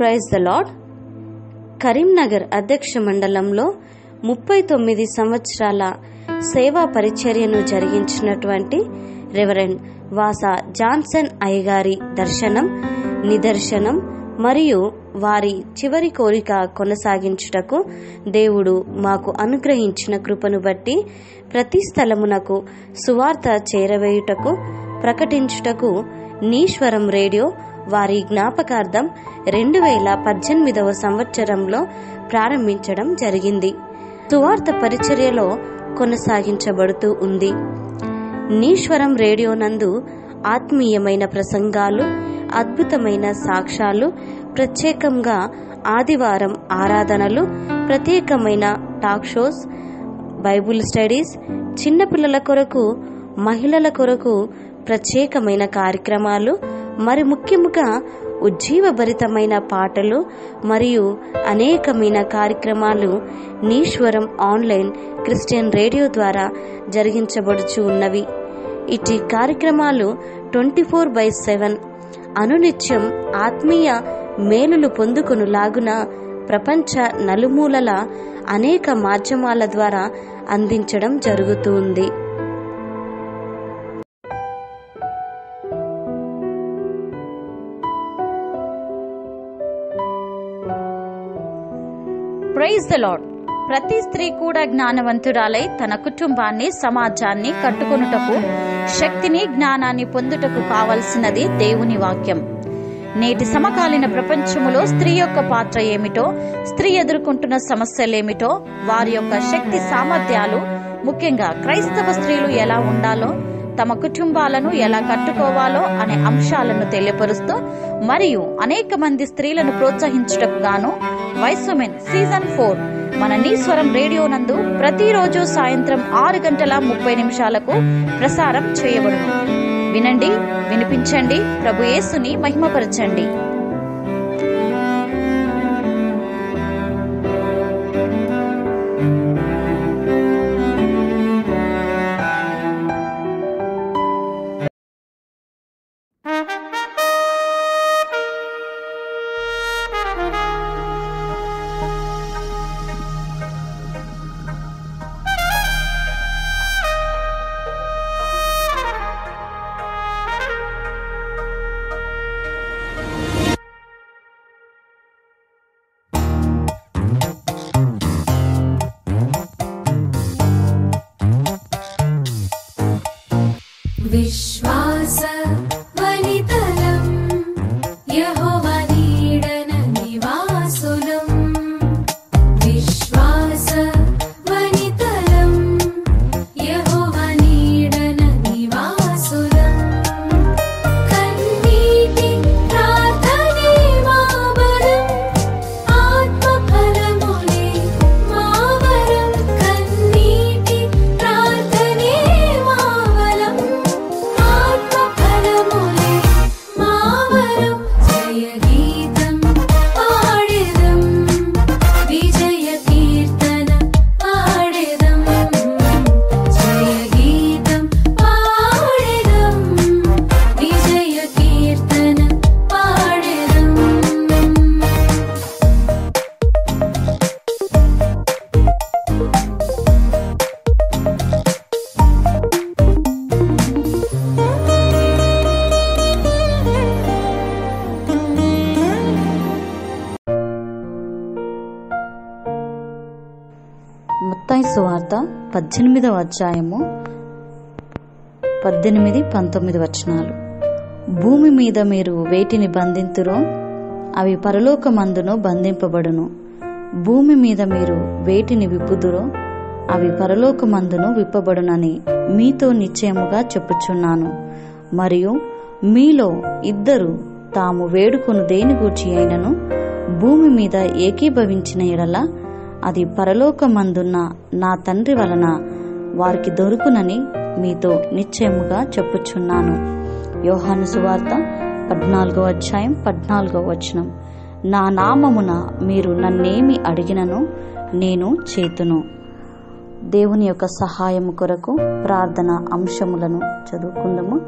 Praise the lord Karimnagar అధ్యక్ష మండలంలో ముప్పై తొమ్మిది సంవత్సరాల సేవా పరిచర్యను జరిగించినటువంటి రెవరెండ్ వాసా జాన్సన్ అయ్యగారి దర్శనం నిదర్శనం మరియు వారి చివరి కోరిక కొనసాగించుటకు దేవుడు మాకు అనుగ్రహించిన కృపను బట్టి ప్రతి స్థలమునకు సువార్త చేరవేయుటకు ప్రకటించుటకు నీశ్వరం రేడియో వారి జ్ఞాపకార్థం రెండు వేల పద్దెనిమిదవ సంవత్సరంలో ప్రారంభించడం జరిగింది. సువార్త పరిచర్యలో కొనసాగించబడుతూ ఉంది. నీశ్వరం రేడియో నందు ఆత్మీయమైన ప్రసంగాలు అద్భుతమైన సాక్ష్యాలు ప్రత్యేకంగా ఆదివారం ఆరాధనలు ప్రత్యేకమైన టాక్ షోస్ బైబుల్ స్టడీస్ చిన్నపిల్లల కొరకు మహిళల కొరకు ప్రత్యేకమైన కార్యక్రమాలు మరి ముఖ్యముగా ఉజ్జీవభరితమైన పాటలు మరియు అనేకమైన కార్యక్రమాలు నీశ్వరం ఆన్లైన్ క్రిస్టియన్ రేడియో ద్వారా జరిగించబడుచు ఉన్నవి. ఇటు కార్యక్రమాలు ట్వంటీ ఫోర్ బై సెవెన్ అనునిత్యం ఆత్మీయ మేలులు పొందుకొనులాగున ప్రపంచ నలుమూలల అనేక మాధ్యమాల ద్వారా అందించడం జరుగుతుంది ప్రైజ్ ద లాడ్ ప్రతి స్త్రీ కూడా జ్ఞానవంతురాలై తన కుటుంబాన్ని సమాజాన్ని కట్టుకొనుటకు శక్తిని జ్ఞానాన్ని పొందుటకు కావలసినది దేవుని వాక్యం. నేటి సమకాలీన ప్రపంచములో స్త్రీ యొక్క పాత్ర ఏమిటో స్త్రీ ఎదుర్కొంటున్న సమస్యలేమిటో వారి యొక్క శక్తి సామర్థ్యాలు ముఖ్యంగా క్రైస్తవ స్త్రీలు ఎలా ఉండాలో తమ కుటుంబాలను ఎలా కట్టుకోవాలో అనే అంశాలను తెలియపరుస్తూ మరియు అనేక మంది స్త్రీలను ప్రోత్సహించుటకు గాను వైస్మెన్ సీజన్ ఫోర్ మన నీస్వరం రేడియో నందు ప్రతిరోజు సాయంత్రం ఆరు గంటల ముప్పై నిమిషాలకు ప్రసారం చేయబడును. వినండి వినిపించండి ప్రభు యేసుని మహిమపరచండి. పంతొమ్మిదవ అధ్యాయము పద్దెనిమిది పంతొమ్మిది వచనాలు. భూమి మీద మీరు వేటిని బంధింతురో అవి పరలోకమందును బంధింపబడును. భూమి మీద మీరు వేటిని విప్పుదురో అవి పరలోకమందును విప్పబడునని మీతో నిశ్చయముగా చెప్పుచున్నాను. మరియు మీలో ఇద్దరు తాము వేడుకొను దేని గూర్చి అయినను భూమి మీద ఏకీభవించిన ఎడల అది పరలోకమందున్న నా తండ్రి వలన వారికి దొరుకునని మీతో నిశ్చయముగా చెప్పుచున్నాను. యోహాను సువార్త పద్నాలుగో అధ్యాయం పద్నాలుగో వచనం. నా నామమున మీరు నన్నేమి అడిగినను నేను చేతును. దేవుని యొక్క సహాయము కొరకు ప్రార్థన అంశములను చదువుకుందాము.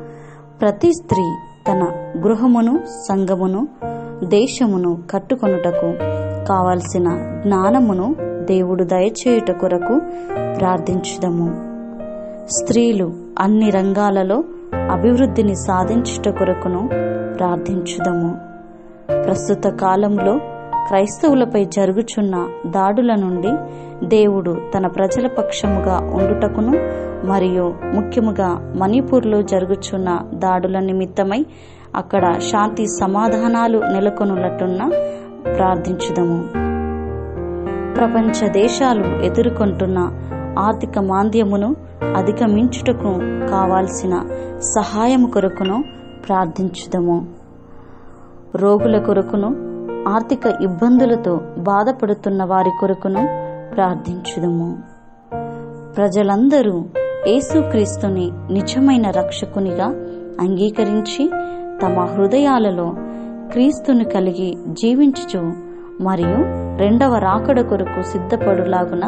ప్రతి స్త్రీ తన గృహమును సంఘమును దేశమును కట్టుకొనుటకు కావలసిన జ్ఞానమును దేవుడు దయచేయుట కొరకు ప్రార్థించుదము. స్త్రీలు అన్ని రంగాలలో అభివృద్ధిని సాధించుట కొరకును ప్రార్థించుదము. ప్రస్తుత కాలంలో క్రైస్తవులపై జరుగుచున్న దాడుల నుండి దేవుడు తన ప్రజల పక్షముగా ఉండుటకును మరియు ముఖ్యముగా మణిపూర్లో జరుగుచున్న దాడుల నిమిత్తమై అక్కడ శాంతి సమాధానాలు నెలకొనులట్టున్న ప్రార్థించుదము. ప్రపంచ దేశాలు ఎదుర్కొంటున్న ఆర్థిక మాంద్యమును అధిగమించుటకు కావాల్సిన సహాయము కొరకును ప్రార్థించుదము. రోగుల కొరకును ఆర్థిక ఇబ్బందులతో బాధపడుతున్న వారి కొరకును ప్రార్థించుదము. ప్రజలందరూ యేసుక్రీస్తుని నిజమైన రక్షకునిగా అంగీకరించి తమ హృదయాలలో క్రీస్తును కలిగి జీవించుచు మరియు రెండవ రాకడ కొరకు సిద్ధపడులాగున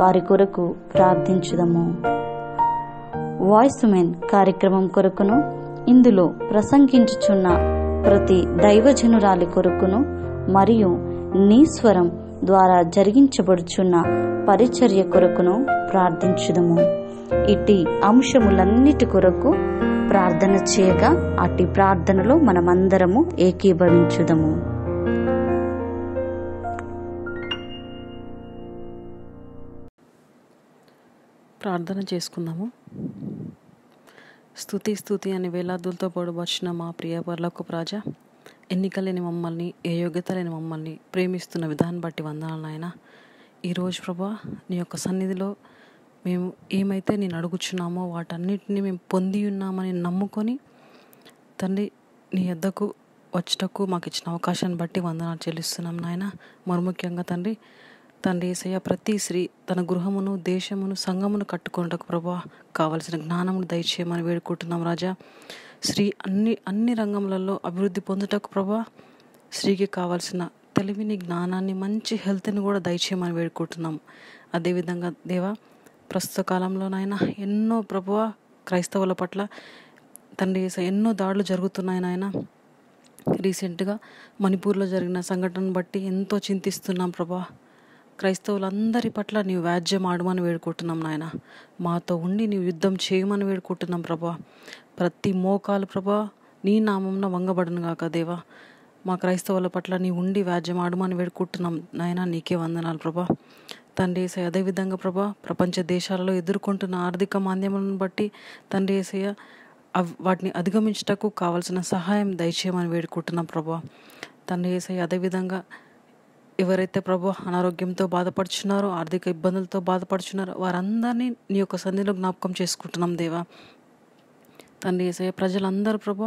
వారి కొరకు ప్రార్థించుదము. వాయిస్ మెన్ కార్యక్రమం కొరకును ఇందులో ప్రసంగించుచున్న ప్రతి దైవజనురాలి కొరకును మరియు నీ స్వరం ద్వారా జరిగించబడుచున్న పరిచర్య కొరకును ప్రార్థించుదము. ఇటు అంశములన్నిటి కొరకు ప్రార్థన చేయగా అట్టి ప్రార్థనలో మనమందరము ఏకీభవించుదము. ప్రార్థన చేసుకుందాము. స్థుతి స్థుతి అని వేలాదులతో పొడబడిచిన మా ప్రియ పర్లకు ప్రాజ ఎన్నికలేని మమ్మల్ని ఏ యోగ్యత లేని మమ్మల్ని ప్రేమిస్తున్న విధానం బట్టి వందనాలు నాయన. ఈరోజు ప్రభా నీ యొక్క సన్నిధిలో మేము ఏమైతే నేను అడుగుచున్నామో వాటన్నిటిని మేము పొంది ఉన్నామని నమ్ముకొని తండ్రి నీ ఎద్దకు వచ్చటకు మాకు ఇచ్చిన అవకాశాన్ని బట్టి వందనాలు చెల్లిస్తున్నాం నాయన. మరుముఖ్యంగా తండ్రి తండ్రి ఏసయ్య ప్రతి స్త్రీ తన గృహమును దేశమును సంఘమును కట్టుకున్నటకు ప్రభా కావలసిన జ్ఞానమును దయచేయమని వేడుకుంటున్నాం రాజా. స్త్రీ అన్ని అన్ని రంగములలో అభివృద్ధి పొందుటకు ప్రభా స్త్రీకి కావాల్సిన తెలివిని జ్ఞానాన్ని మంచి హెల్త్ని కూడా దయచేయమని వేడుకుంటున్నాం. అదేవిధంగా దేవా ప్రస్తుత కాలంలోనైనా ఎన్నో ప్రభువ క్రైస్తవుల పట్ల తండ్రి ఎన్నో దాడులు జరుగుతున్నాయి నాయన రీసెంట్గా మణిపూర్లో జరిగిన సంఘటనను బట్టి ఎంతో చింతిస్తున్నాం ప్రభా. క్రైస్తవులందరి పట్ల నీవు వ్యాజ్యం ఆడమని వేడుకుంటున్నాం నాయన. మాతో ఉండి నీవు యుద్ధం చేయమని వేడుకుంటున్నాం ప్రభా. ప్రతి మోకాలు ప్రభా నీ నామంన వంగబడను గాక దేవా. మా క్రైస్తవుల పట్ల నీ ఉండి వ్యాజ్యం ఆడమని వేడుకుంటున్నాం నాయన నీకే వందనాలు ప్రభా. తండ్రి ఏసయ్య అదేవిధంగా ప్రభా ప్రపంచ దేశాలలో ఎదుర్కొంటున్న ఆర్థిక మాంద్యములను బట్టి తండ్రి ఏసయ్య వాటిని అధిగమించుటకు కావలసిన సహాయం దయచేయమని వేడుకుంటున్నాం ప్రభా. తండ్రి ఏసయ్య అదేవిధంగా ఎవరైతే ప్రభు అనారోగ్యంతో బాధపడుచున్నారో ఆర్థిక ఇబ్బందులతో బాధపడుచున్నారో వారందరినీ నీ యొక్క సన్నిధిలో జ్ఞాపకం చేసుకుంటున్నాం దేవా. తండ్రి ఏసయ్య ప్రజలందరూ ప్రభు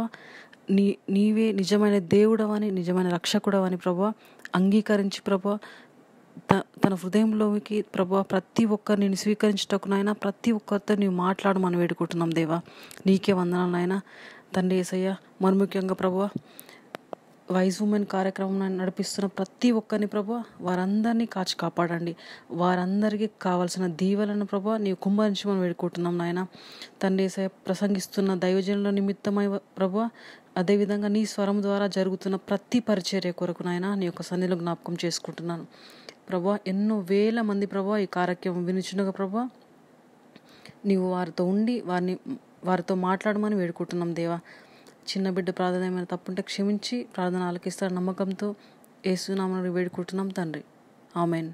నీ నీవే నిజమైన దేవుడవని నిజమైన రక్షకుడవని ప్రభు అంగీకరించి ప్రభా తన హృదయంలోకి ప్రభు ప్రతి ఒక్కరిని నేను స్వీకరించటకునైనా ప్రతి ఒక్కరితో నీవు మాట్లాడమని వేడుకుంటున్నాం దేవా. నీకే వందనాలు నాయన. తండ్రి ఏసయ్య మరి ముఖ్యంగా ప్రభా వైజ్ ఉమెన్ కార్యక్రమం నడిపిస్తున్న ప్రతి ఒక్కరిని ప్రభు వారందరినీ కాచి కాపాడండి. వారందరికీ కావాల్సిన దీవెలను ప్రభు నీవు కుమ్మరించమని వేడుకుంటున్నాం నాయన. తండ్రి ప్రసంగిస్తున్న దైవజనుల నిమిత్తమై ప్రభా అదేవిధంగా నీ స్వరం ద్వారా జరుగుతున్న ప్రతి పరిచర్య కొరకు నాయన నీ యొక్క సన్నిధిలో జ్ఞాపకం చేసుకుంటున్నాను. ప్రభా ఎన్నో వేల మంది ప్రభా ఈ కార్యక్రమం వినిచుండగా ప్రభా నీవు వారితో ఉండి వారిని వారితో మాట్లాడమని వేడుకుంటున్నాం దేవా. చిన్న బిడ్డ ప్రార్థన ఏమైనా తప్పుంటే క్షమించి ప్రార్థన ఆలకిస్తాడు నమ్మకంతో ఏసునామని వేడుకుంటున్నాం తండ్రి. ఆమెన్.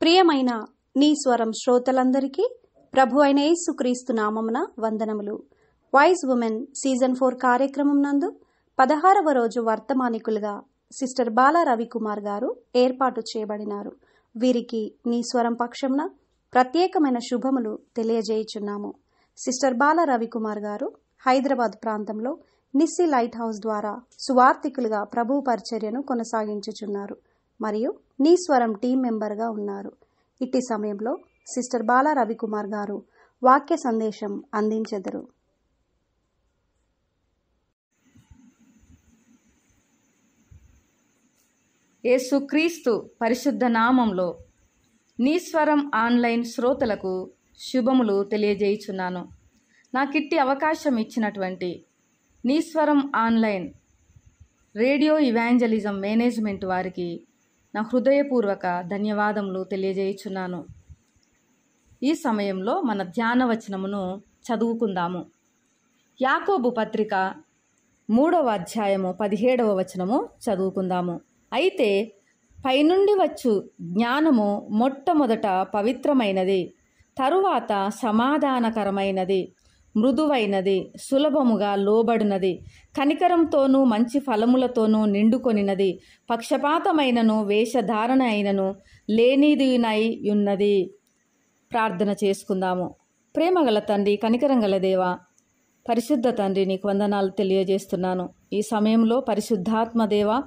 ప్రియమైన నీ స్వరం శ్రోతలందరికీ ప్రభు అయిన యేసుక్రీస్తు నామమున వందనములు. వాయిస్ ఉమెన్ సీజన్ ఫోర్ కార్యక్రమం నందు పదహారవ రోజు వర్తమానికులుగా సిస్టర్ బాల రవికుమార్ గారు ఏర్పాటు చేయబడినారు. వీరికి నీ స్వరం పక్షమున ప్రత్యేకమైన శుభములు తెలియజేయుచున్నాము. సిస్టర్ బాల రవికుమార్ గారు హైదరాబాద్ ప్రాంతంలో నిస్సి లైట్ హౌస్ ద్వారా సువార్థికులుగా ప్రభు పరిచర్యను కొనసాగించుచున్నారు. మరియు నీ స్వరం టీం మెంబర్గా ఉన్నారు. ఇట్టి సమయంలో సిస్టర్ బాలా రవికుమార్ గారు వాక్య సందేశం అందించెదరు. యేసుక్రీస్తు పరిశుద్ధ నామంలో నీస్వరం ఆన్లైన్ శ్రోతలకు శుభములు తెలియజేయుచున్నాను. నాకిట్టి అవకాశం ఇచ్చినటువంటి Neeswaram online radio evangelism management వారికి నా హృదయపూర్వక ధన్యవాదములు తెలియజేయుచున్నాను. ఈ సమయంలో మన ధ్యాన వచనమును చదువుకుందాము. యాకోబు పత్రిక మూడవ అధ్యాయము పదిహేడవ వచనము చదువుకుందాము. అయితే పైనుండి వచ్చు జ్ఞానము మొట్టమొదట పవిత్రమైనది తరువాత సమాధానకరమైనది. మృదువైనది సులభముగా లోబడినది కనికరంతోనూ మంచి ఫలములతోనూ నిండుకొనినది పక్షపాతమైనను వేషధారణ అయినను లేనిదినై ఉన్నది. ప్రార్థన చేసుకుందాము. ప్రేమగల తండ్రి కనికరం గల పరిశుద్ధ తండ్రి నీకు వందనాలు తెలియజేస్తున్నాను. ఈ సమయంలో పరిశుద్ధాత్మ దేవ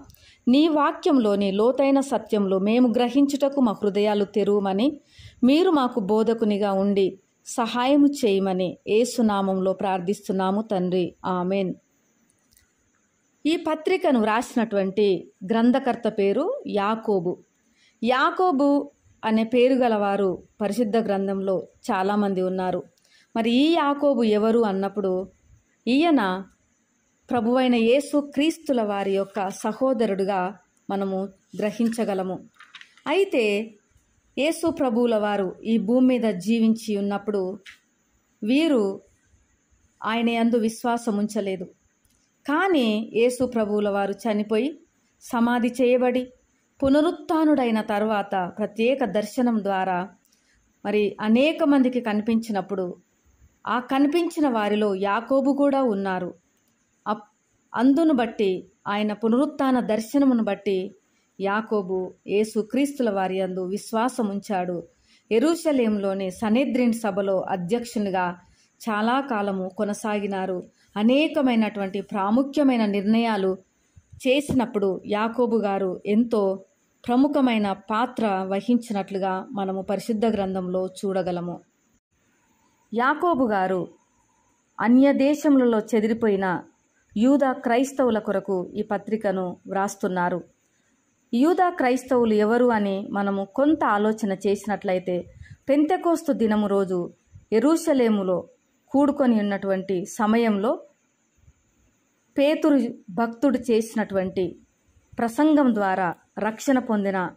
నీ వాక్యంలోని లోతైన సత్యంలో మేము గ్రహించుటకు మా హృదయాలు తెరువమని మీరు మాకు బోధకునిగా ఉండి సహాయము చేయమని ఏసునామంలో ప్రార్థిస్తున్నాము తండ్రి. ఆమెన్. ఈ పత్రికను వ్రాసినటువంటి గ్రంథకర్త పేరు యాకోబు. యాకోబు అనే పేరు గలవారు పరిశుద్ధ గ్రంథంలో చాలామంది ఉన్నారు. మరి ఈ యాకోబు ఎవరు అన్నప్పుడు ఈయన ప్రభువైన యేసు క్రీస్తుల వారి యొక్క సహోదరుడుగా మనము గ్రహించగలము. అయితే యేసు ప్రభువుల వారు ఈ భూమి మీద జీవించి ఉన్నప్పుడు వీరు ఆయన యందు విశ్వాసం ఉంచలేదు. కానీ యేసు ప్రభువుల వారు చనిపోయి సమాధి చేయబడి పునరుత్డైన తర్వాత ప్రత్యేక దర్శనం ద్వారా మరి అనేక మందికి కనిపించినప్పుడు ఆ కనిపించిన వారిలో యాకోబు కూడా ఉన్నారు. అప్- అందును బట్టి ఆయన పునరుత్న దర్శనమును బట్టి యాకోబు యేసు క్రీస్తుల వారి యందు విశ్వాసం ఉంచాడు సనేద్రిన్ సభలో అధ్యక్షునిగా చాలా కాలము కొనసాగినారు. అనేకమైనటువంటి ప్రాముఖ్యమైన నిర్ణయాలు చేసినప్పుడు యాకోబు గారు ఎంతో ప్రముఖమైన పాత్ర వహించినట్లుగా మనము పరిశుద్ధ గ్రంథంలో చూడగలము. యాకోబు గారు అన్య దేశములలో చెదిరిపోయిన యూద క్రైస్తవుల కొరకు ఈ పత్రికను వ్రాస్తున్నారు. యూదా క్రైస్తవులు ఎవరు అని మనము కొంత ఆలోచన చేసినట్లయితే పెంతెకోస్తు దినము రోజు ఎరూషలేములో కూడుకొని ఉన్నటువంటి సమయంలో పేతురు భక్తుడు చేసినటువంటి ప్రసంగం ద్వారా రక్షణ పొందిన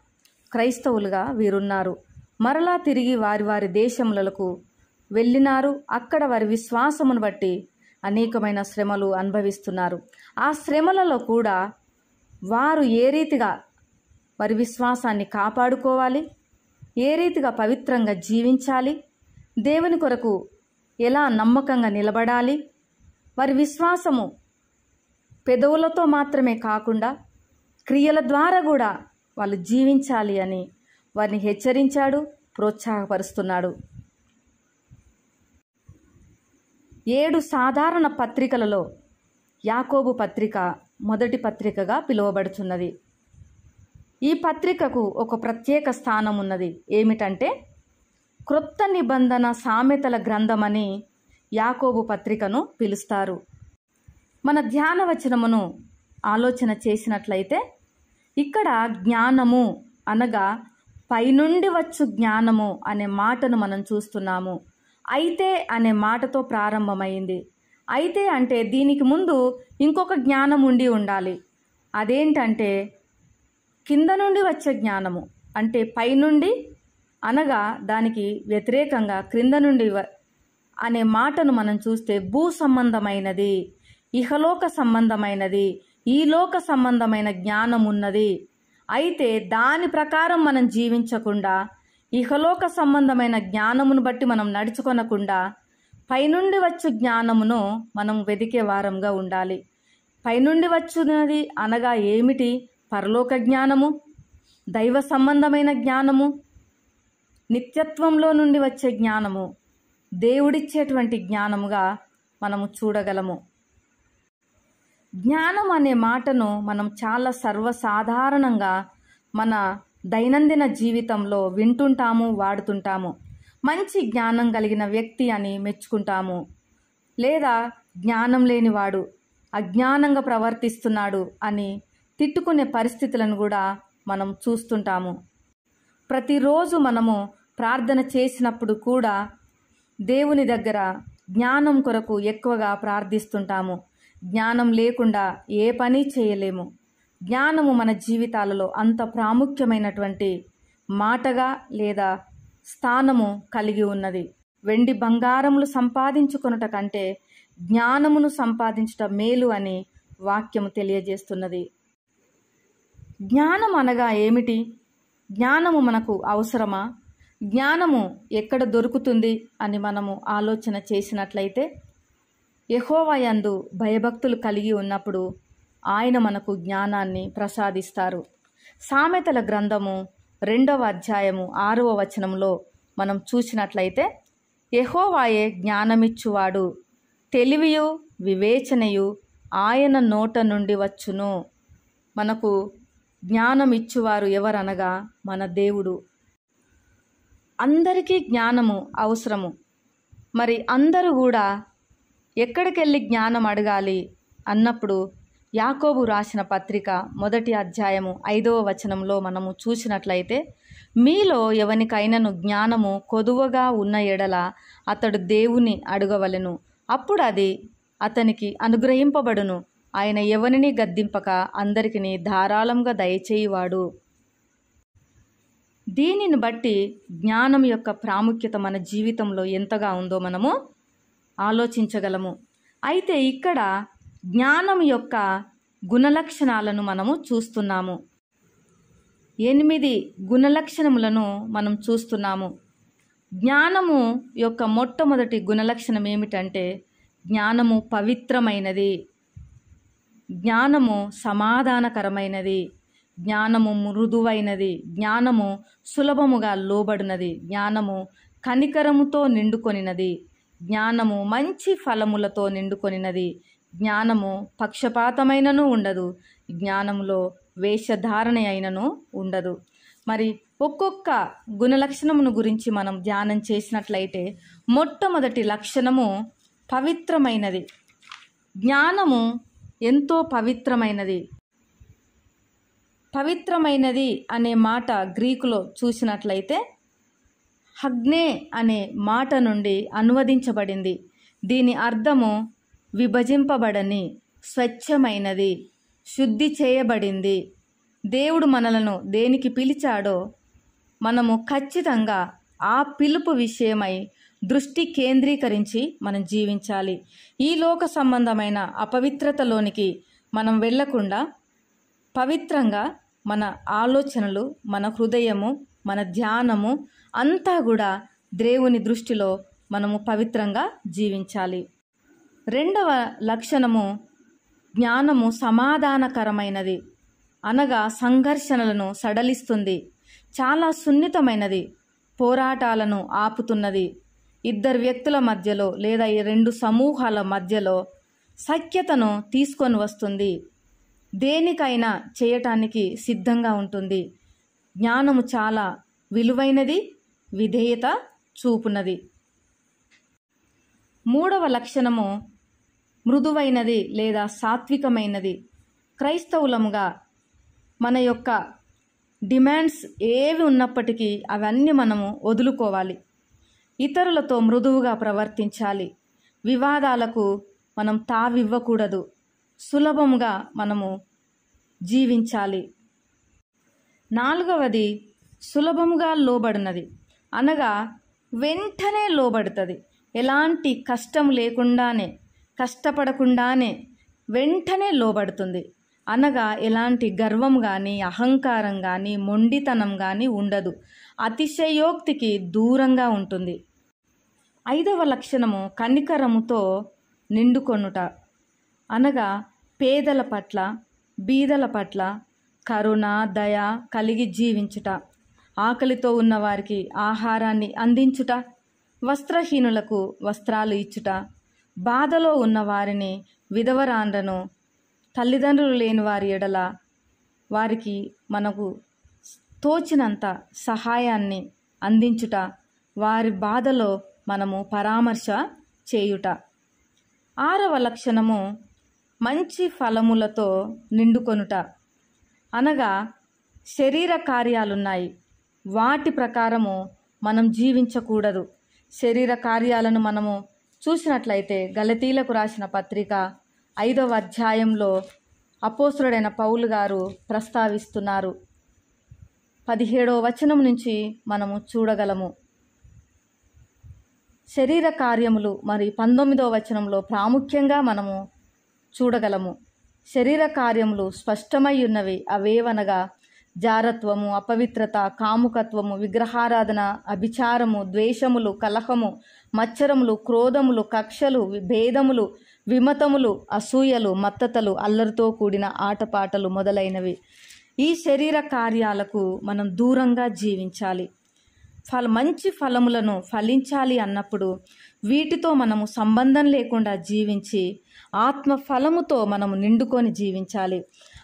క్రైస్తవులుగా వీరున్నారు. మరలా తిరిగి వారి వారి దేశములకు వెళ్ళినారు. అక్కడ వారి విశ్వాసమును బట్టి అనేకమైన శ్రమలు అనుభవిస్తున్నారు. ఆ శ్రమలలో కూడా వారు ఏ రీతిగా వారి విశ్వాసాన్ని కాపాడుకోవాలి. ఏ రీతిగా పవిత్రంగా జీవించాలి. దేవుని కొరకు ఎలా నమ్మకంగా నిలబడాలి. వారి విశ్వాసము పెదవులతో మాత్రమే కాకుండా క్రియల ద్వారా కూడా వాళ్ళు జీవించాలి అని వారిని హెచ్చరించాడు ప్రోత్సాహపరుస్తున్నాడు. ఏడు సాధారణ పత్రికలలో యాకోబు పత్రిక మొదటి పత్రికగా పిలువబడుతున్నది ఈ పత్రికకు ఒక ప్రత్యేక స్థానం ఉన్నది. ఏమిటంటే క్రొత్త నిబంధన సామెతల గ్రంథమని యాకోబు పత్రికను పిలుస్తారు. మన ధ్యాన వచనమును ఆలోచన చేసినట్లయితే ఇక్కడ జ్ఞానము అనగా పైనుండి వచ్చు జ్ఞానము అనే మాటను మనం చూస్తున్నాము. అయితే అనే మాటతో ప్రారంభమైంది. అయితే అంటే దీనికి ముందు ఇంకొక జ్ఞానం ఉండి ఉండాలి. అదేంటంటే కింద నుండి వచ్చే జ్ఞానము అంటే పైనుండి అనగా దానికి వ్యతిరేకంగా క్రింద నుండి వ- అనే మాటను మనం చూస్తే భూ సంబంధమైనది ఇహలోక సంబంధమైనది ఈ లోక సంబంధమైన జ్ఞానం ఉన్నది అయితే దాని ప్రకారం మనం జీవించకుండా ఇహలోక సంబంధమైన జ్ఞానమును బట్టి మనం నడుచుకొనకుండా పైనుండి వచ్చు జ్ఞానమును మనం వెదికే వారంగా ఉండాలి. పైనుండి వచ్చున్నది అనగా ఏమిటి? పరలోక జ్ఞానము దైవ సంబంధమైన జ్ఞానము నిత్యత్వంలో నుండి వచ్చే జ్ఞానము దేవుడిచ్చేటువంటి జ్ఞానముగా మనము చూడగలము. జ్ఞానం అనే మాటను మనం చాలా సర్వసాధారణంగా మన దైనందిన జీవితంలో వింటుంటాము వాడుతుంటాము. మంచి జ్ఞానం కలిగిన వ్యక్తి అని మెచ్చుకుంటాము. లేదా జ్ఞానం లేనివాడు అజ్ఞానంగా ప్రవర్తిస్తున్నాడు అని తిట్టుకునే పరిస్థితులను కూడా మనం చూస్తుంటాము. ప్రతిరోజు మనము ప్రార్థన చేసినప్పుడు కూడా దేవుని దగ్గర జ్ఞానం కొరకు ఎక్కువగా ప్రార్థిస్తుంటాము. జ్ఞానం లేకుండా ఏ పని చేయలేము. జ్ఞానము మన జీవితాలలో అంత ప్రాముఖ్యమైనటువంటి మాటగా లేదా స్థానము కలిగి ఉన్నది. వెండి బంగారములు సంపాదించుకొనుట కంటే జ్ఞానమును సంపాదించుట మేలు అని వాక్యము తెలియజేస్తున్నది. జ్ఞానం అనగా ఏమిటి? జ్ఞానము మనకు అవసరమా? జ్ఞానము ఎక్కడ దొరుకుతుంది అని మనము ఆలోచన చేసినట్లయితే యహోవయందు భయభక్తులు కలిగి ఉన్నప్పుడు ఆయన మనకు జ్ఞానాన్ని ప్రసాదిస్తారు. సామెతల గ్రంథము రెండవ అధ్యాయము ఆరవ వచనంలో మనం చూసినట్లయితే యహోవాయే జ్ఞానమిచ్చువాడు తెలివియు వివేచనయు ఆయన నోట నుండి వచ్చును. మనకు జ్ఞానం ఇచ్చువారు ఎవరనగా మన దేవుడు. అందరికీ జ్ఞానము అవసరము. మరి అందరూ కూడా ఎక్కడికెళ్ళి జ్ఞానం అడగాలి అన్నప్పుడు యాకోబు రాసిన పత్రిక మొదటి అధ్యాయము ఐదవ వచనంలో మనము చూసినట్లయితే మీలో ఎవనికైనను జ్ఞానము కొదువగా ఉన్న ఎడల అతడు దేవుని అడగవలెను. అప్పుడు అది అతనికి అనుగ్రహింపబడును. ఆయన ఎవరిని గద్దింపక అందరికిని ధారాళంగా దయచేయువాడు? దీనిని బట్టి జ్ఞానం యొక్క ప్రాముఖ్యత మన జీవితంలో ఎంతగా ఉందో మనము ఆలోచించగలము. అయితే ఇక్కడ జ్ఞానం యొక్క గుణలక్షణాలను మనము చూస్తున్నాము. ఎనిమిది గుణలక్షణములను మనం చూస్తున్నాము. జ్ఞానము యొక్క మొట్టమొదటి గుణలక్షణం ఏమిటంటే జ్ఞానము పవిత్రమైనది. జ్ఞానము సమాధానకరమైనది. జ్ఞానము మృదువైనది. జ్ఞానము సులభముగా లోబడినది. జ్ఞానము కనికరముతో నిండుకొనినది. జ్ఞానము మంచి ఫలములతో నిండుకొనినది. జ్ఞానము పక్షపాతమైనను ఉండదు. జ్ఞానములో వేషధారణ అయినను ఉండదు. మరి ఒక్కొక్క గుణలక్షణమును గురించి మనం ధ్యానం చేసినట్లయితే మొట్టమొదటి లక్షణము పవిత్రమైనది. జ్ఞానము ఎంతో పవిత్రమైనది. పవిత్రమైనది అనే మాట గ్రీకులో చూసినట్లయితే హగ్నే అనే మాట నుండి అనువదించబడింది. దీని అర్థము విభజింపబడని స్వచ్ఛమైనది శుద్ధి చేయబడింది. దేవుడు మనలను దేనికి పిలిచాడో మనము ఖచ్చితంగా ఆ పిలుపు విషయమై దృష్టి కేంద్రీకరించి మనం జీవించాలి. ఈ లోక సంబంధమైన అపవిత్రతలోనికి మనం వెళ్ళకుండా పవిత్రంగా మన ఆలోచనలు మన హృదయము మన ధ్యానము అంతా కూడా దేవుని దృష్టిలో మనము పవిత్రంగా జీవించాలి. రెండవ లక్షణము జ్ఞానము సమాధానకరమైనది. అనగా సంఘర్షణలను సడలిస్తుంది. చాలా సున్నితమైనది. పోరాటాలను ఆపుతున్నది. ఇద్దరు వ్యక్తుల మధ్యలో లేదా ఈ రెండు సమూహాల మధ్యలో సఖ్యతను తీసుకొని వస్తుంది. దేనికైనా చేయటానికి సిద్ధంగా ఉంటుంది. జ్ఞానము చాలా విలువైనది విధేయత చూపునది. మూడవ లక్షణము మృదువైనది లేదా సాత్వికమైనది. క్రైస్తవులముగా మన యొక్క డిమాండ్స్ ఏవి ఉన్నప్పటికీ అవన్నీ మనము వదులుకోవాలి. ఇతరులతో మృదువుగా ప్రవర్తించాలి. వివాదాలకు మనం తావివ్వకూడదు. సులభముగా మనము జీవించాలి. నాలుగవది సులభముగా లోబడినది. అనగా వెంటనే లోబడుతుంది. ఎలాంటి కష్టం లేకుండానే కష్టపడకుండానే వెంటనే లోబడుతుంది. అనగా ఎలాంటి గర్వం కానీ అహంకారం కానీ మొండితనం కానీ ఉండదు. అతిశయోక్తికి దూరంగా ఉంటుంది. ఐదవ లక్షణము కనికరముతో నిండుకొనుట. అనగా పేదల పట్ల బీదల పట్ల కరుణ దయ కలిగి జీవించుట. ఆకలితో ఉన్నవారికి ఆహారాన్ని అందించుట వస్త్రహీనులకు వస్త్రాలు ఇచ్చుట. బాధలో ఉన్న వారిని విధవరాండ్రను తల్లిదండ్రులు లేని వారి ఎడల వారికి మనకు తోచినంత సహాయాన్ని అందించుట. వారి బాధలో మనము పరామర్శ చేయుట. ఆరవ లక్షణము మంచి ఫలములతో నిండుకొనుట. అనగా శరీర కార్యాలున్నాయి. వాటి ప్రకారము మనం జీవించకూడదు. శరీర కార్యాలను మనము చూసినట్లయితే గలతీలకు రాసిన పత్రిక ఐదవ అధ్యాయంలో అపోసురుడైన పౌలు గారు ప్రస్తావిస్తున్నారు. పదిహేడవ వచనం నుంచి మనము చూడగలము. శరీర కార్యములు మరి పంతొమ్మిదవ వచనంలో ప్రాముఖ్యంగా మనము చూడగలము. శరీర కార్యములు స్పష్టమై ఉన్నవి. అవేవనగా జారత్వము అపవిత్రత కాముకత్వము విగ్రహారాధన అభిచారము ద్వేషములు కలహము మచ్చరములు క్రోధములు కక్షలు భేదములు విమతములు అసూయలు మత్తతలు అల్లరితో కూడిన ఆటపాటలు మొదలైనవి. ఈ శరీర కార్యాలకు మనం దూరంగా జీవించాలి. ఫల మంచి ఫలములను ఫలించాలి అన్నప్పుడు వీటితో మనము సంబంధం లేకుండా జీవించి ఆత్మ ఫలముతో మనము నిండుకొని జీవించాలి.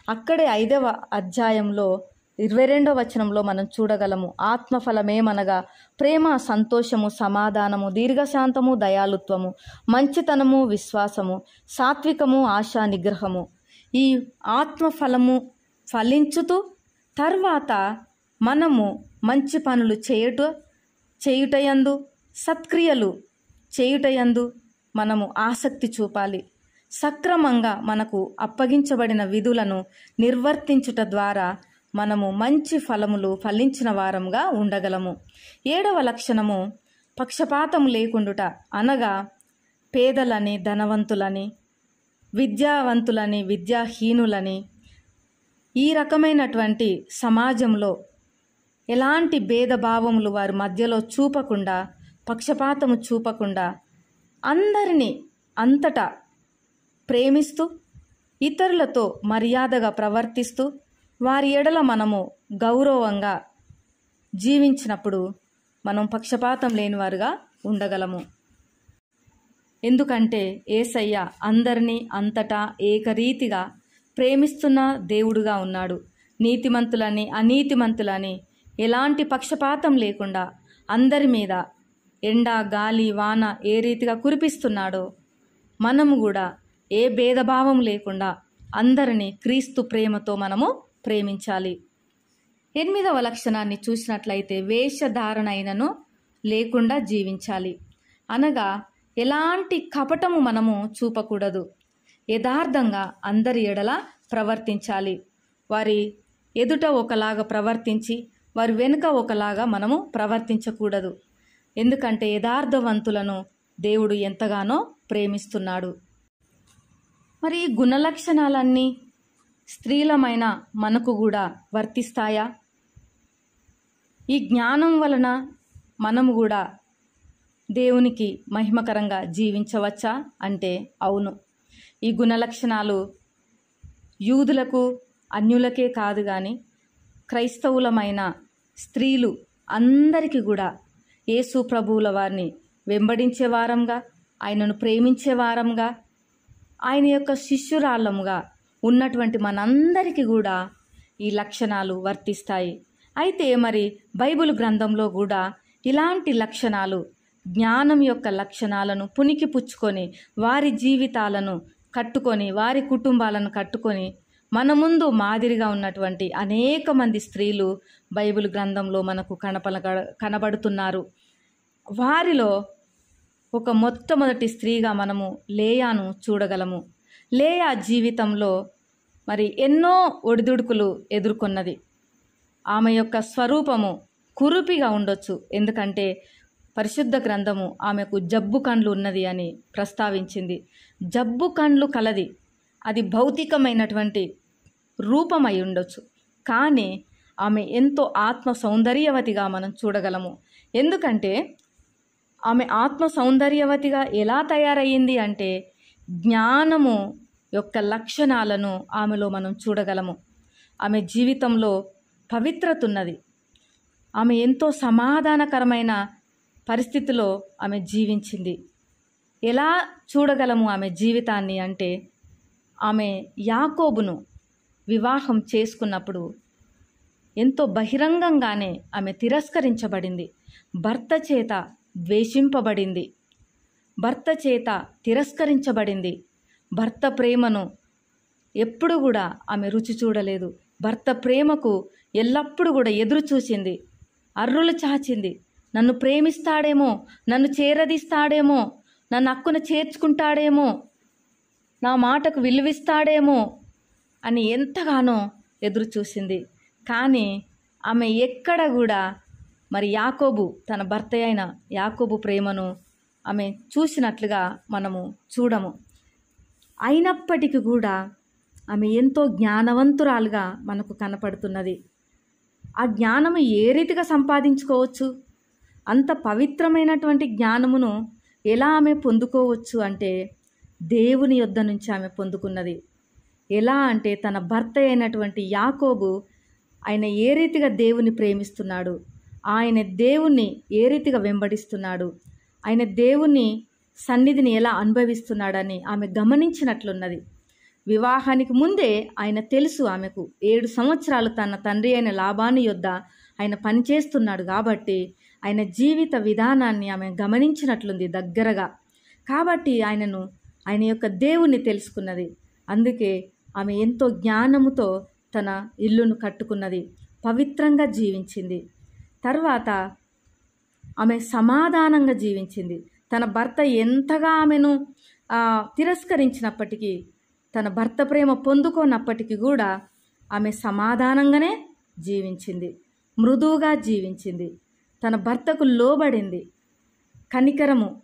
అక్కడే ఐదవ అధ్యాయంలో ఇరవై రెండవ వచనంలో మనం చూడగలము. ఆత్మఫలమేమనగా ప్రేమ సంతోషము సమాధానము దీర్ఘశాంతము దయాలుత్వము మంచితనము విశ్వాసము సాత్వికము ఆశా నిగ్రహము. ఈ ఆత్మఫలము ఫలించుతూ తర్వాత మనము మంచి పనులు చేయుట చేయుటయందు సత్క్రియలు చేయుటయందు మనము ఆసక్తి చూపాలి. సక్రమంగా మనకు అప్పగించబడిన విధులను నిర్వర్తించుట ద్వారా మనము మంచి ఫలములు ఫలించిన వారంగా ఉండగలము. ఏడవ లక్షణము పక్షపాతం లేకుండుట అనగా పేదలని ధనవంతులని విద్యావంతులని విద్యాహీనులని ఈ రకమైనటువంటి సమాజంలో ఎలాంటి భేదభావములు వారి మధ్యలో చూపకుండా పక్షపాతము చూపకుండా అందరినీ అంతటా ప్రేమిస్తూ ఇతరులతో మర్యాదగా ప్రవర్తిస్తూ వారి ఎడల మనము గౌరవంగా జీవించినప్పుడు మనం పక్షపాతం లేనివారుగా ఉండగలము. ఎందుకంటే ఏసయ్య అందరినీ అంతటా ఏకరీతిగా ప్రేమిస్తున్న దేవుడుగా ఉన్నాడు. నీతిమంతులని అనీతిమంతులని ఎలాంటి పక్షపాతం లేకుండా అందరి మీద ఎండ గాలి వాన ఏ రీతిగా కురిపిస్తున్నాడో మనము కూడా ఏ భేదభావం లేకుండా అందరినీ క్రీస్తు ప్రేమతో మనము ప్రేమించాలి. ఎనిమిదవ లక్షణాన్ని చూసినట్లయితే వేషధారణైనను లేకుండా జీవించాలి. అనగా ఎలాంటి కపటము మనము చూపకూడదు. యథార్థంగా అందరి ఎడల ప్రవర్తించాలి. వారి ఎదుట ఒకలాగా ప్రవర్తించి వారి వెనుక ఒకలాగా మనము ప్రవర్తించకూడదు. ఎందుకంటే యథార్థవంతులను దేవుడు ఎంతగానో ప్రేమిస్తున్నాడు. మరి ఈ గుణలక్షణాలన్నీ స్త్రీలమైన మనకు కూడా వర్తిస్తాయా? ఈ జ్ఞానం వలన మనము కూడా దేవునికి మహిమకరంగా జీవించవచ్చా అంటే అవును. ఈ గుణలక్షణాలు యూదులకు అన్యులకే కాదు కానీ క్రైస్తవులమైన స్త్రీలు అందరికీ కూడా యేసు ప్రభువుల వారిని వెంబడించే వారంగా ఆయనను ప్రేమించే వారంగా ఆయన యొక్క శిష్యురాళ్ళముగా ఉన్నటువంటి మనందరికీ కూడా ఈ లక్షణాలు వర్తిస్తాయి. అయితే మరి బైబిల్ గ్రంథంలో కూడా ఇలాంటి లక్షణాలు జ్ఞానం యొక్క లక్షణాలను పుణికి పుచ్చుకొని వారి జీవితాలను కట్టుకొని వారి కుటుంబాలను కట్టుకొని మన ముందు మాదిరిగా ఉన్నటువంటి అనేక మంది స్త్రీలు బైబిల్ గ్రంథంలో మనకు కనపల కనబడుతున్నారు. వారిలో ఒక మొట్టమొదటి స్త్రీగా మనము లేయాను చూడగలము. లేయా జీవితంలో మరి ఎన్నో ఒడిదుడుకులు ఎదుర్కొన్నది. ఆమె యొక్క స్వరూపము కురుపిగా ఉండొచ్చు. ఎందుకంటే పరిశుద్ధ గ్రంథము ఆమెకు జబ్బు కండ్లు ఉన్నది అని ప్రస్తావించింది. జబ్బు కండ్లు కలది. అది భౌతికమైనటువంటి రూపమై ఉండొచ్చు. కానీ ఆమె ఎంతో ఆత్మ సౌందర్యవతిగా మనం చూడగలము. ఎందుకంటే ఆమె ఆత్మ సౌందర్యవతిగా ఎలా తయారయ్యింది అంటే జ్ఞానము యొక్క లక్షణాలను ఆమెలో మనం చూడగలము. ఆమె జీవితంలో పవిత్రత ఉన్నది ఆమె ఎంతో సమాధానకరమైన పరిస్థితిలో ఆమె జీవించింది. ఎలా చూడగలము ఆమె జీవితాన్ని అంటే ఆమె యాకోబును వివాహం చేసుకున్నప్పుడు ఎంతో బహిరంగంగానే ఆమె తిరస్కరించబడింది. భర్త చేత ద్వేషింపబడింది. భర్త చేత తిరస్కరించబడింది. భర్త ప్రేమను ఎప్పుడు కూడా ఆమె రుచి చూడలేదు. భర్త ప్రేమకు ఎల్లప్పుడూ కూడా ఎదురు చూసింది. అర్రులు చాచింది. నన్ను ప్రేమిస్తాడేమో నన్ను చేరదీస్తాడేమో నన్ను అక్కున చేర్చుకుంటాడేమో నా మాటకు విలువిస్తాడేమో అని ఎంతగానో ఎదురు చూసింది. కానీ ఆమె ఎక్కడ కూడా మరి యాకోబు తన భర్త అయిన యాకోబు ప్రేమను ఆమె చూసినట్లుగా మనము చూడము. అయినప్పటికీ కూడా ఆమె ఎంతో జ్ఞానవంతురాలుగా మనకు కనపడుతున్నది. ఆ జ్ఞానము ఏ రీతిగా సంపాదించుకోవచ్చు? అంత పవిత్రమైనటువంటి జ్ఞానమును ఎలా ఆమె పొందుకోవచ్చు అంటే దేవుని యొద్ద నుంచి ఆమె పొందుకున్నది. ఎలా అంటే తన భర్త అయినటువంటి యాకోబు ఆయన ఏ రీతిగా దేవుని ప్రేమిస్తున్నాడు? ఆయన దేవుణ్ణి ఏ రీతిగా వెంబడిస్తున్నాడు? ఆయన దేవుని సన్నిధిని ఎలా అనుభవిస్తున్నాడని ఆమె గమనించినట్లున్నది. వివాహానికి ముందే ఆయన తెలుసు ఆమెకు. ఏడు సంవత్సరాలు తన తండ్రి అయిన లాభాన్ని యొద్ద ఆయన పనిచేస్తున్నాడు కాబట్టి ఆయన జీవిత విధానాన్ని ఆమె గమనించినట్లుంది దగ్గరగా. కాబట్టి ఆయనను ఆయన యొక్క దేవుణ్ణి తెలుసుకున్నది. అందుకే ఆమె ఎంతో జ్ఞానముతో తన ఇల్లును కట్టుకున్నది పవిత్రంగా జీవించింది. తర్వాత ఆమె సమాధానంగా జీవించింది. తన భర్త ఎంతగా ఆమెను తిరస్కరించినప్పటికీ తన భర్త ప్రేమ పొందుకోనప్పటికీ కూడా ఆమె సమాధానంగానే జీవించింది. మృదువుగా జీవించింది. తన భర్తకు లోబడింది. కనికరము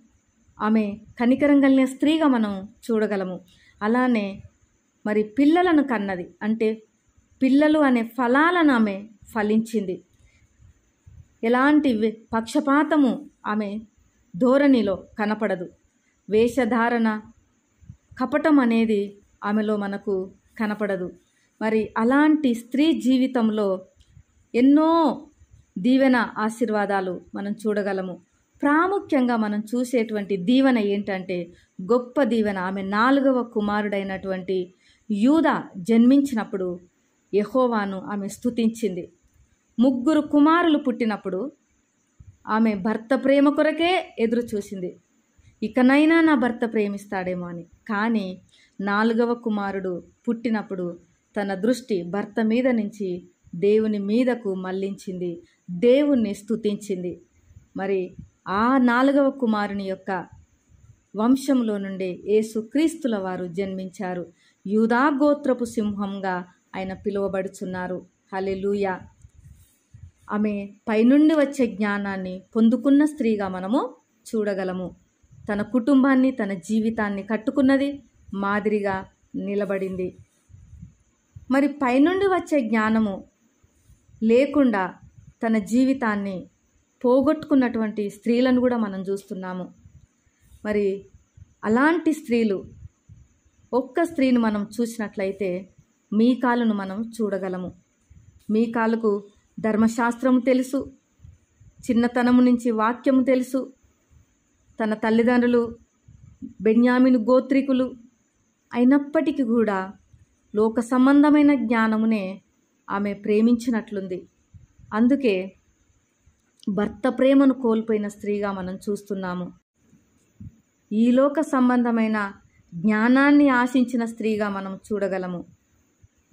ఆమె కనికరం కలిగిన స్త్రీగా మనం చూడగలము. అలానే మరి పిల్లలను కన్నది. అంటే పిల్లలు అనే ఫలాలను ఆమె ఫలించింది. ఎలాంటి పక్షపాతము ఆమె ధోరణిలో కనపడదు. వేషధారణ కపటం అనేది ఆమెలో మనకు కనపడదు. మరి అలాంటి స్త్రీ జీవితంలో ఎన్నో దీవెన ఆశీర్వాదాలు మనం చూడగలము. ప్రాముఖ్యంగా మనం చూసేటువంటి దీవెన ఏంటంటే గొప్ప దీవెన. ఆమె నాలుగవ కుమారుడైనటువంటి యూద జన్మించినప్పుడు యహోవాను ఆమె స్థుతించింది ముగ్గురు కుమారులు పుట్టినప్పుడు ఆమె భర్త ప్రేమ కొరకే ఎదురు చూసింది. ఇకనైనా నా భర్త ప్రేమిస్తాడేమో అని. కానీ నాలుగవ కుమారుడు పుట్టినప్పుడు తన దృష్టి భర్త మీద నుంచి దేవుని మీదకు మళ్ళించింది దేవుణ్ణి స్థుతించింది మరి ఆ నాలుగవ కుమారుని యొక్క వంశంలో నుండే ఏసుక్రీస్తుల వారు జన్మించారు. యూదాగోత్రపు సింహంగా ఆయన పిలువబడుచున్నారు. హలెలూయ ఆమె పైనుండి వచ్చే జ్ఞానాన్ని పొందుకున్న స్త్రీగా మనము చూడగలము. తన కుటుంబాన్ని తన జీవితాన్ని కట్టుకున్నది మాదిరిగా నిలబడింది. మరి పైనుండి వచ్చే జ్ఞానము లేకుండా తన జీవితాన్ని పోగొట్టుకున్నటువంటి స్త్రీలను కూడా మనం చూస్తున్నాము. మరి అలాంటి స్త్రీలు ఒక్క స్త్రీని మనం చూసినట్లయితే మీ కాలును మనం చూడగలము. మీ కాలుకు ధర్మశాస్త్రము తెలుసు చిన్నతనము నుంచి వాక్యము తెలుసు. తన తల్లిదండ్రులు బెన్యామిను గోత్రికులు అయినప్పటికీ కూడా లోక సంబంధమైన జ్ఞానమునే ఆమె ప్రేమించినట్లుంది. అందుకే భర్త ప్రేమను కోల్పోయిన స్త్రీగా మనం చూస్తున్నాము. ఈ లోక సంబంధమైన జ్ఞానాన్ని ఆశించిన స్త్రీగా మనం చూడగలము.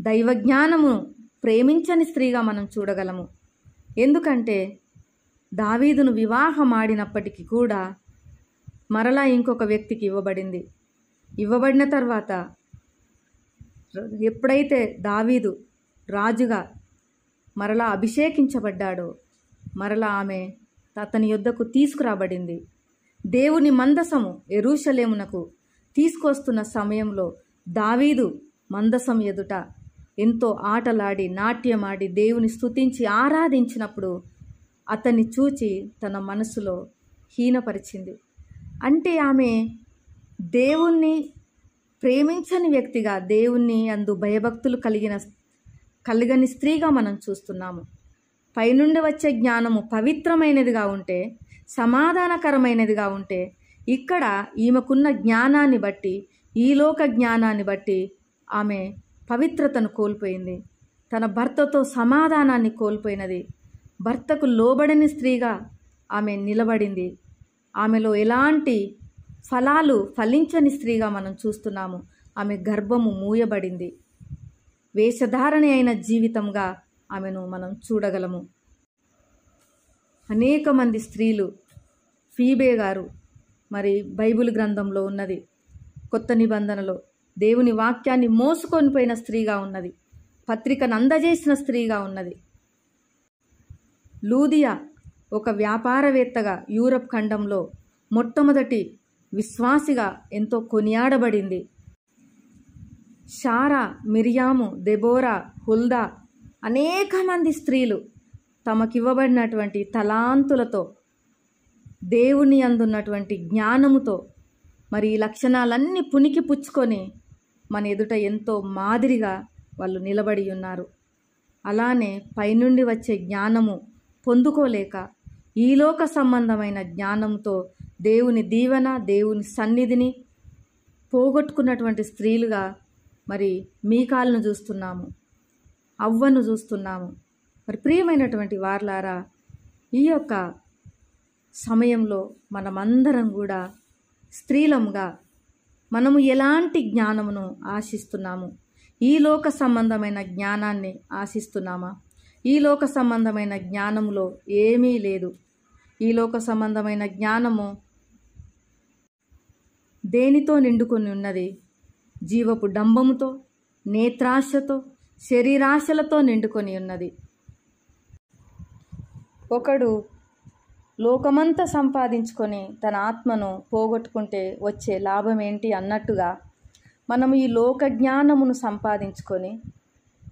దైవ జ్ఞానము ప్రేమించని స్త్రీగా మనం చూడగలము. ఎందుకంటే దావీదును వివాహమాడినప్పటికీ కూడా మరలా ఇంకొక వ్యక్తికి ఇవ్వబడింది. ఇవ్వబడిన తర్వాత ఎప్పుడైతే దావీదు రాజుగా మరలా అభిషేకించబడ్డాడో మరలా ఆమె అతని యొద్దకు తీసుకురాబడింది. దేవుని మందసము ఎరూషలేమునకు తీసుకొస్తున్న సమయంలో దావీదు మందసం ఎదుట ఎంతో ఆటలాడి నాట్యమాడి దేవుని స్థుతించి ఆరాధించినప్పుడు అతన్ని చూచి తన మనసులో హీనపరిచింది. అంటే ఆమె దేవుణ్ణి ప్రేమించని వ్యక్తిగా దేవుణ్ణి అందు భయభక్తులు కలిగిన కలిగని స్త్రీగా మనం చూస్తున్నాము. పైనుండి వచ్చే జ్ఞానము పవిత్రమైనదిగా ఉంటే సమాధానకరమైనదిగా ఉంటే ఇక్కడ ఈమెకున్న జ్ఞానాన్ని బట్టి ఈ లోక జ్ఞానాన్ని బట్టి ఆమె పవిత్రతను కోల్పోయింది. తన భర్తతో సమాధానాన్ని కోల్పోయినది. భర్తకు లోబడని స్త్రీగా ఆమె నిలబడింది. ఆమెలో ఎలాంటి ఫలాలు ఫలించని స్త్రీగా మనం చూస్తున్నాము. ఆమె గర్భము మూయబడింది. వేషధారణ అయిన జీవితంగా ఆమెను మనం చూడగలము. అనేక మంది స్త్రీలు ఫీబే గారు మరి బైబిల్ గ్రంథంలో ఉన్నది. కొత్త నిబంధనలో దేవుని వాక్యాన్ని మోసుకొని పోయిన స్త్రీగా ఉన్నది. పత్రికను అందజేసిన స్త్రీగా ఉన్నది. లూదియా ఒక వ్యాపారవేత్తగా యూరప్ ఖండంలో మొట్టమొదటి విశ్వాసిగా ఎంతో కొనియాడబడింది. షారా మిరియాము దెబోరా హుల్దా అనేక మంది స్త్రీలు తమకివ్వబడినటువంటి తలాంతులతో దేవుని అందున్నటువంటి జ్ఞానముతో మరి ఈ లక్షణాలన్నీ పునికి పుచ్చుకొని మన ఎదుట ఎంతో మాదిరిగా వాళ్ళు నిలబడి ఉన్నారు. అలానే పైనుండి వచ్చే జ్ఞానము పొందుకోలేక ఈలోక సంబంధమైన జ్ఞానంతో దేవుని దీవెన దేవుని సన్నిధిని పోగొట్టుకున్నటువంటి స్త్రీలుగా మరి మీకాలను చూస్తున్నాము అవ్వను చూస్తున్నాము. మరి ప్రియమైనటువంటి వార్లారా ఈ యొక్క సమయంలో మనమందరం కూడా స్త్రీలముగా మనము ఎలాంటి జ్ఞానమును ఆశిస్తున్నాము? ఈ లోక సంబంధమైన జ్ఞానాన్ని ఆశిస్తున్నామా? ఈ లోక సంబంధమైన జ్ఞానములో ఏమీ లేదు. ఈ లోక సంబంధమైన జ్ఞానము దేనితో నిండుకొని ఉన్నది? జీవపు డంబముతో నేత్రాశతో శరీరాశలతో నిండుకొని ఉన్నది. ఒకడు లోకమంతా సంపాదించుకొని తన ఆత్మను పోగొట్టుకుంటే వచ్చే లాభం ఏంటి అన్నట్టుగా మనం ఈ లోక జ్ఞానమును సంపాదించుకొని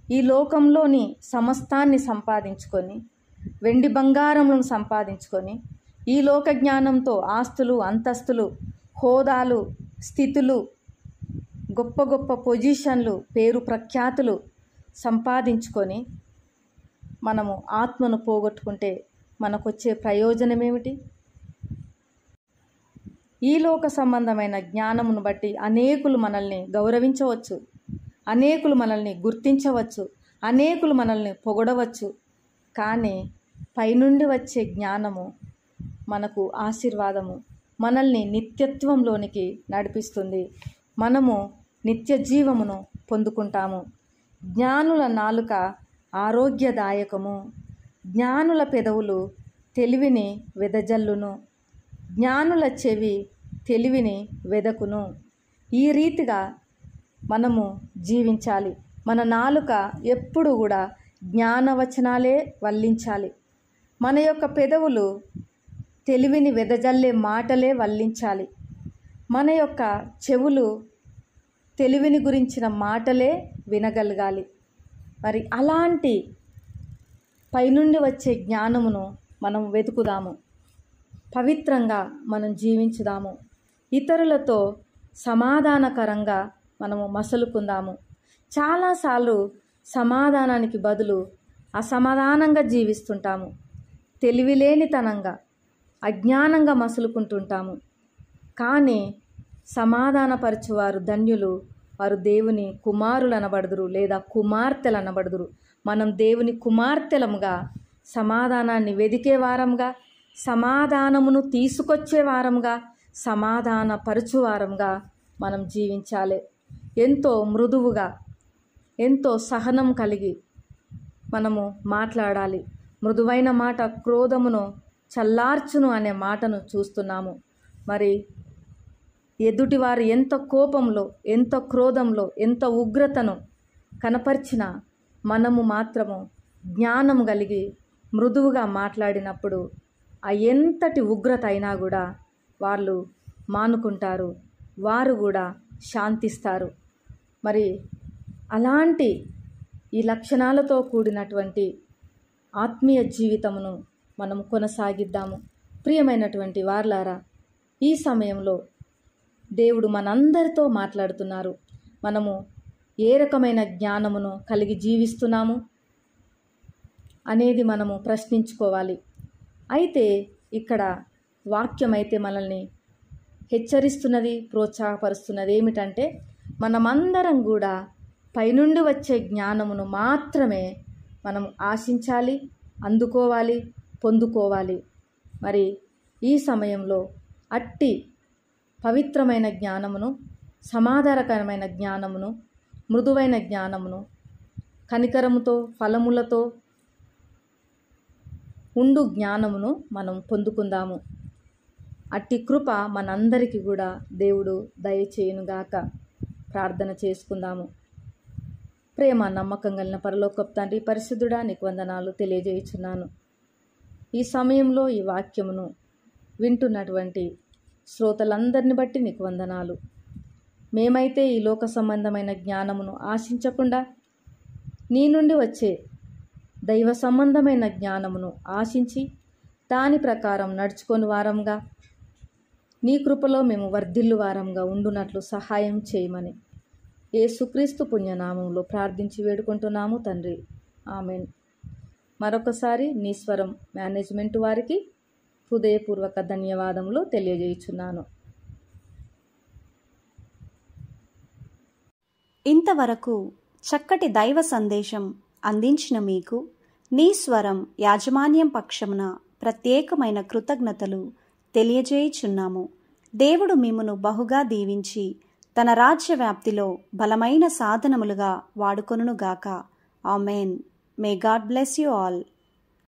ఈ లోకంలోని సమస్తాన్ని సంపాదించుకొని వెండి బంగారములను సంపాదించుకొని ఈ లోక జ్ఞానంతో ఆస్తులు అంతస్తులు హోదాలు స్థితులు గొప్ప గొప్ప పొజిషన్లు పేరు ప్రఖ్యాతులు సంపాదించుకొని మనము ఆత్మను పోగొట్టుకుంటే మనకొచ్చే ప్రయోజనం ఏమిటి ఈ లోక సంబంధమైన జ్ఞానమును బట్టి అనేకులు మనల్ని గౌరవించవచ్చు అనేకులు మనల్ని గుర్తించవచ్చు అనేకులు మనల్ని పొగడవచ్చు. కానీ పైనుండి వచ్చే జ్ఞానము మనకు ఆశీర్వాదము మనల్ని నిత్యత్వంలోనికి నడిపిస్తుంది. మనము నిత్య జీవమును పొందుకుంటాము. జ్ఞానుల నాలుక ఆరోగ్యదాయకము. జ్ఞానుల పెదవులు తెలివిని వెదజల్లును. జ్ఞానుల చెవి తెలివిని వెదకును. ఈ రీతిగా మనము జీవించాలి. మన నాలుక ఎప్పుడు కూడా జ్ఞానవచనాలే వల్లించాలి. మన యొక్క పెదవులు తెలివిని వెదజల్లే మాటలే వల్లించాలి. మన యొక్క చెవులు తెలివిని గురించిన మాటలే వినగలగాలి. మరి అలాంటి పైనుండి వచ్చే జ్ఞానమును మనం వెతుకుదాము. పవిత్రంగా మనం జీవించుదాము. ఇతరులతో సమాధానకరంగా మనము మసలుకుందాము. చాలాసార్లు సమాధానానికి బదులు అసమాధానంగా జీవిస్తుంటాము. తెలివిలేనితనంగా అజ్ఞానంగా మసులుకుంటుంటాము. కానీ సమాధానపరచువారు ధన్యులు వారు దేవుని కుమారులు అనబడుదురు లేదా కుమార్తెలు అనబడుదురు మనం దేవుని కుమార్తెలముగా సమాధానాన్ని వెదికే వారంగా సమాధానమును తీసుకొచ్చే వారంగా సమాధాన పరచువారంగా మనం జీవించాలి. ఎంతో మృదువుగా ఎంతో సహనం కలిగి మనము మాట్లాడాలి. మృదువైన మాట క్రోధమును చల్లార్చును అనే మాటను చూస్తున్నాము. మరి ఎదుటివారు ఎంత కోపంలో ఎంత క్రోధంలో ఎంత ఉగ్రతను కనపరిచినా మనము మాత్రము జ్ఞానం కలిగి మృదువుగా మాట్లాడినప్పుడు ఆ ఎంతటి ఉగ్రత అయినా కూడా వాళ్ళు మానుకుంటారు వారు కూడా శాంతిస్తారు. మరి అలాంటి ఈ లక్షణాలతో కూడినటువంటి ఆత్మీయ జీవితమును మనం కొనసాగిద్దాము. ప్రియమైనటువంటి వార్లారా ఈ సమయంలో దేవుడు మనందరితో మాట్లాడుతున్నారు. మనము ఏ రకమైన జ్ఞానమును కలిగి జీవిస్తున్నాము? అనేది మనము ప్రశ్నించుకోవాలి. అయితే ఇక్కడ వాక్యం అయితే మనల్ని హెచ్చరిస్తున్నది ప్రోత్సాహపరుస్తున్నది ఏమిటంటే మనమందరం కూడా పైనుండి వచ్చే జ్ఞానమును మాత్రమే మనం ఆశించాలి అందుకోవాలి పొందుకోవాలి. మరి ఈ సమయంలో అట్టి పవిత్రమైన జ్ఞానమును సమాధానకరమైన జ్ఞానమును మృదువైన జ్ఞానమును కనికరముతో ఫలములతో ఉండు జ్ఞానమును మనం పొందుకుందాము. అట్టి కృప మనందరికీ కూడా దేవుడు దయచేయునుగాక. ప్రార్థన చేసుకుందాము. ప్రేమ నమ్మకం కలిగిన పరలోకప్ తండ్రి పరిశుద్ధుడా నీకు వందనాలు తెలియజేయుచున్నాను. ఈ సమయంలో ఈ వాక్యమును వింటున్నటువంటి శ్రోతలందరిని బట్టి నీకు వందనాలు. మేమైతే ఈ లోక సంబంధమైన జ్ఞానమును ఆశించకుండా నీ నుండి వచ్చే దైవ సంబంధమైన జ్ఞానమును ఆశించి దాని ప్రకారం నడుచుకొని వారంగా నీ కృపలో మేము వర్ధిల్లు వారంగా ఉండునట్లు సహాయం చేయమని ఏసుక్రీస్తు పుణ్యనామంలో ప్రార్థించి వేడుకుంటున్నాము తండ్రి. ఆమెన్. మరొకసారి నీ స్వరం మేనేజ్మెంట్ వారికి హృదయపూర్వక ధన్యవాదములు తెలియజేయుచున్నాను. ఇంతవరకు చక్కటి దైవ సందేశం అందించిన మీకు నీ స్వరం యాజమాన్యం పక్షమున ప్రత్యేకమైన కృతజ్ఞతలు తెలియజేయుచున్నాము. దేవుడు మిమ్మును బహుగా దీవించి తన రాజ్య వ్యాప్తిలో బలమైన సాధనములుగా వాడుకొనుగాక amen. May God bless you all